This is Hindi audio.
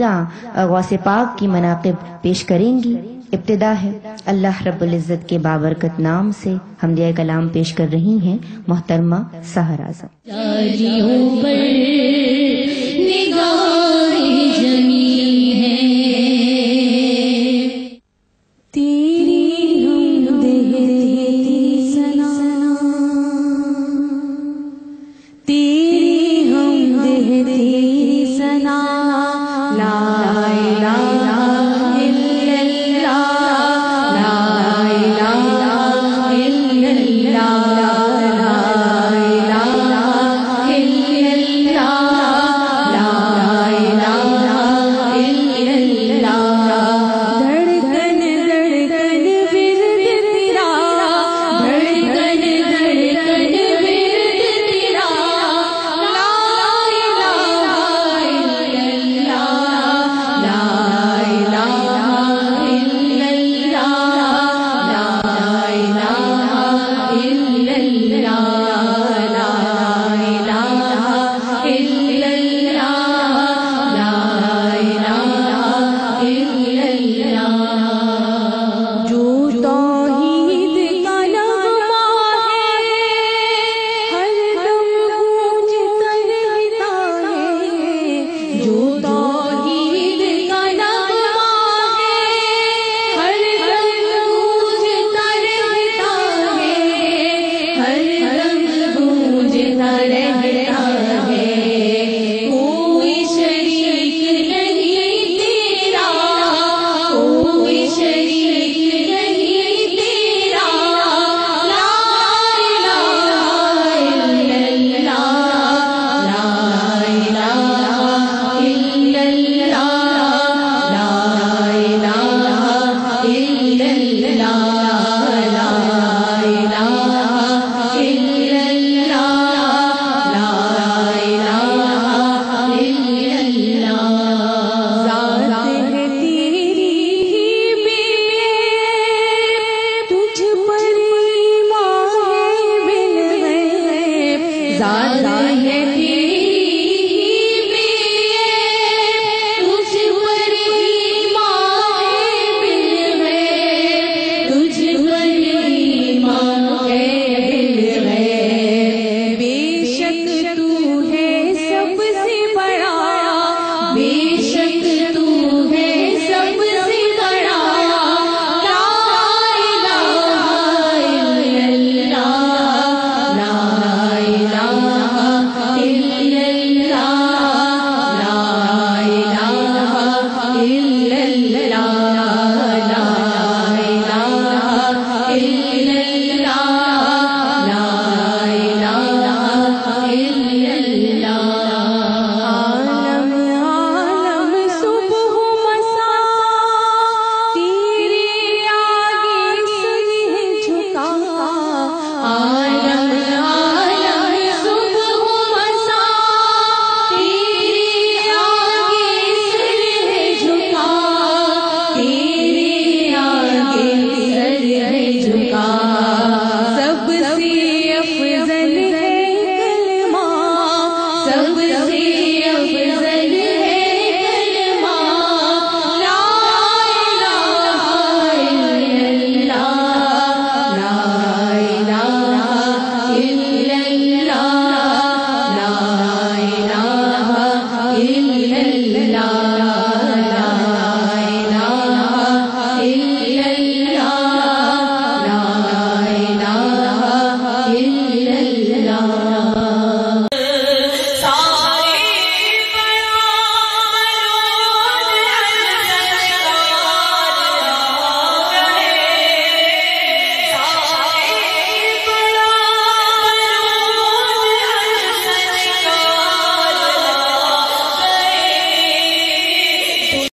गौस पाक की मनाकब पेश करेंगी। इब्तदा है। अल्लाह रब्बुल के बाबरकत नाम से हमदिया कलाम पेश कर रही हैं मोहतरमा सहर आज़म।